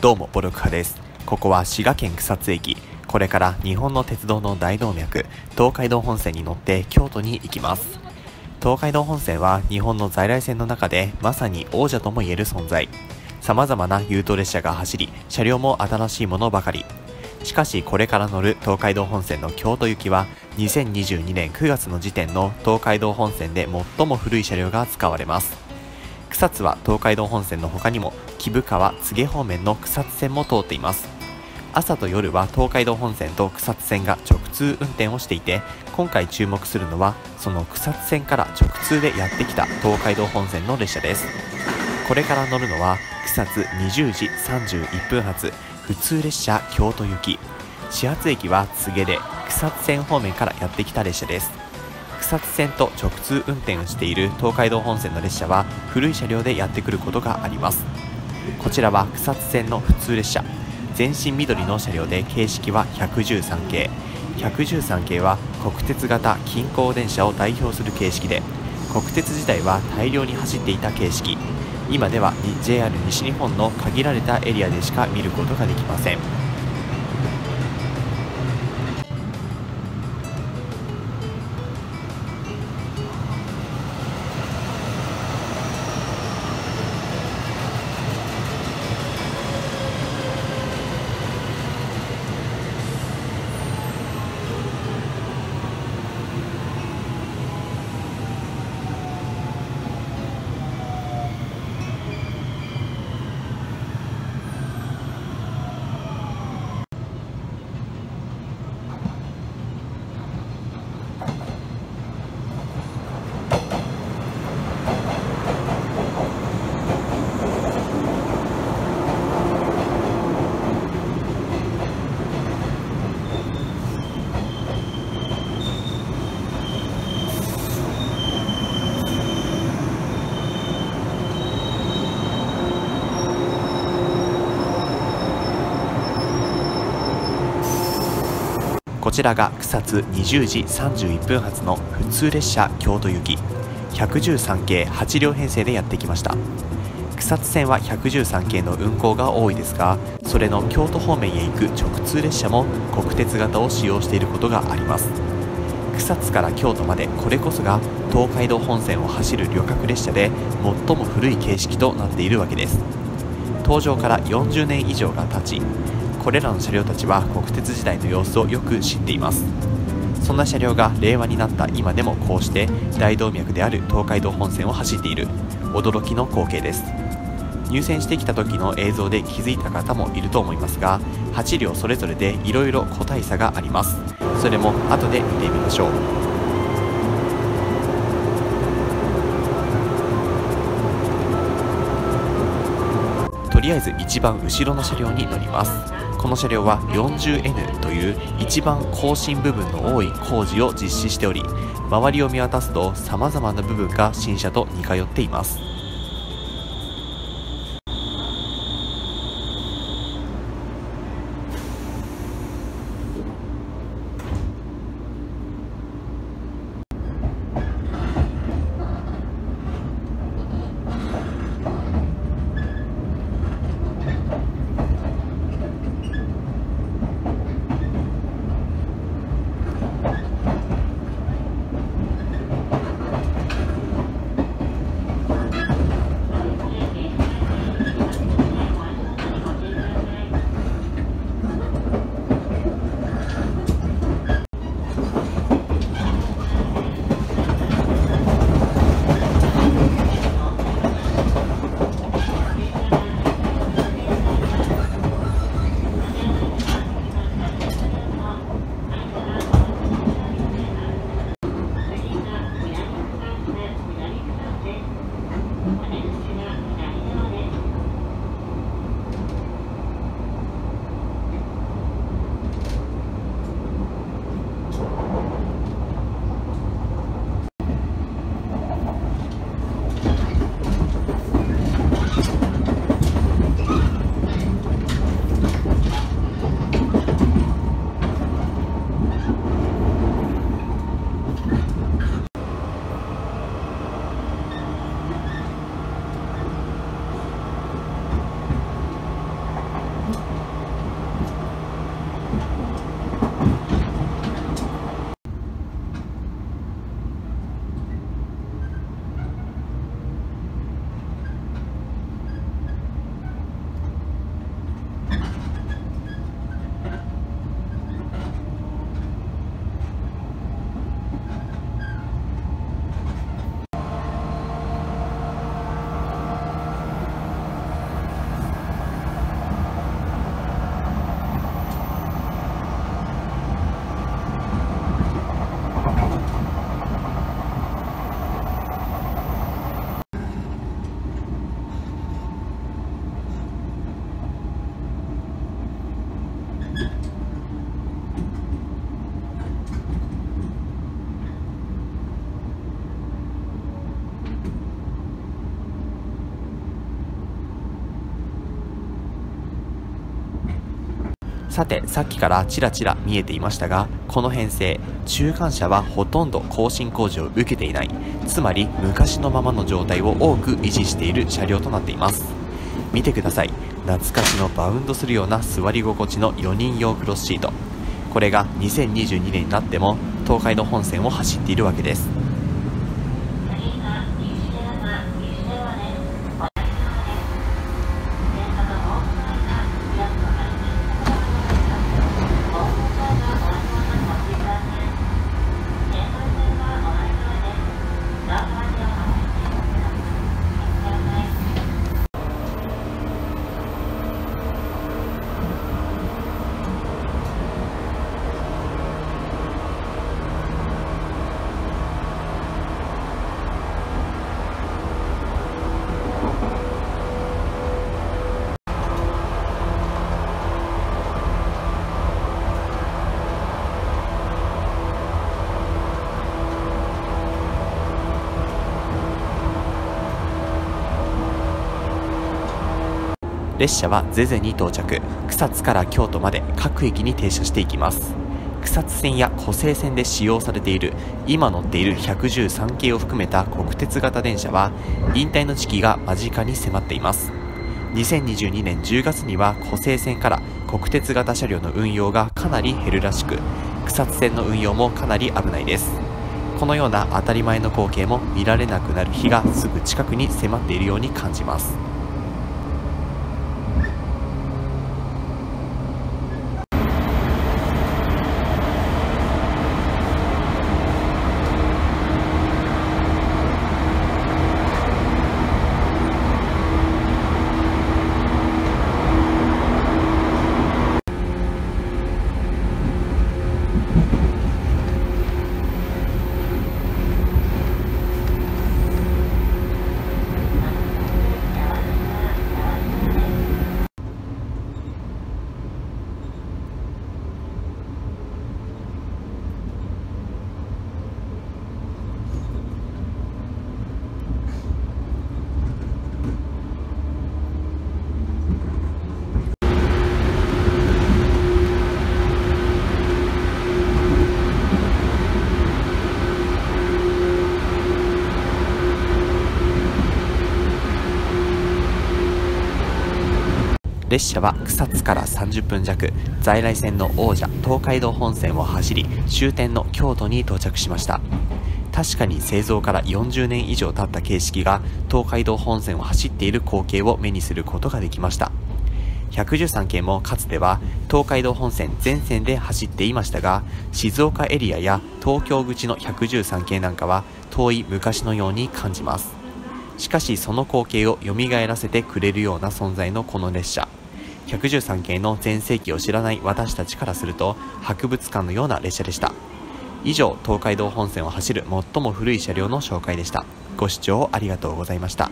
どうもボルク派です。ここは滋賀県草津駅。これから日本の鉄道の大動脈東海道本線に乗って京都に行きます。東海道本線は日本の在来線の中でまさに王者とも言える存在。様々な優等列車が走り車両も新しいものばかり。しかしこれから乗る東海道本線の京都行きは2022年9月の時点の東海道本線で最も古い車両が使われます。草津は東海道本線の他にも木生川柘植方面の草津線も通っています。朝と夜は東海道本線と草津線が直通運転をしていて今回注目するのはその草津線から直通でやってきた東海道本線の列車です。これから乗るのは草津20時31分発普通列車京都行き。始発駅は柘植で草津線方面からやってきた列車です。草津線と直通運転をしている東海道本線の列車は古い車両でやってくることがあります。こちらは草津線の普通列車。全身緑の車両で形式は113系。113系は国鉄型近郊電車を代表する形式で国鉄自体は大量に走っていた形式。今では JR 西日本の限られたエリアでしか見ることができません。ちらが草津20時31分発の普通列車京都行き。113系8両編成でやってきました。草津線は113系の運行が多いですがそれの京都方面へ行く直通列車も国鉄型を使用していることがあります。草津から京都までこれこそが東海道本線を走る旅客列車で最も古い形式となっているわけです。登場から40年以上が経ちこれらの車両たちは国鉄時代の様子をよく知っています。そんな車両が令和になった今でもこうして大動脈である東海道本線を走っている。驚きの光景です。入線してきた時の映像で気づいた方もいると思いますが8両それぞれで色々個体差があります。それも後で見てみましょう。とりあえず一番後ろの車両に乗ります。この車両は 40N という一番更新部分の多い工事を実施しており周りを見渡すと様々な部分が新車と似通っています。さてさっきからちらちら見えていましたがこの編成中間車はほとんど更新工事を受けていない。つまり昔のままの状態を多く維持している車両となっています。見てください。懐かしのバウンドするような座り心地の4人用クロスシート。これが2022年になっても東海道本線を走っているわけです。列車はゼゼに到着。草津から京都まで各駅に停車していきます。草津線や湖西線で使用されている今乗っている113系を含めた国鉄型電車は引退の時期が間近に迫っています。2022年10月には湖西線から国鉄型車両の運用がかなり減るらしく草津線の運用もかなり危ないです。このような当たり前の光景も見られなくなる日がすぐ近くに迫っているように感じます。列車は草津から30分弱。在来線の王者東海道本線を走り終点の京都に到着しました。確かに製造から40年以上経った形式が東海道本線を走っている光景を目にすることができました。113系もかつては東海道本線全線で走っていましたが静岡エリアや東京口の113系なんかは遠い昔のように感じます。しかしその光景を蘇らせてくれるような存在のこの列車。113系の全盛期を知らない私たちからすると博物館のような列車でした。以上東海道本線を走る最も古い車両の紹介でした。ご視聴ありがとうございました。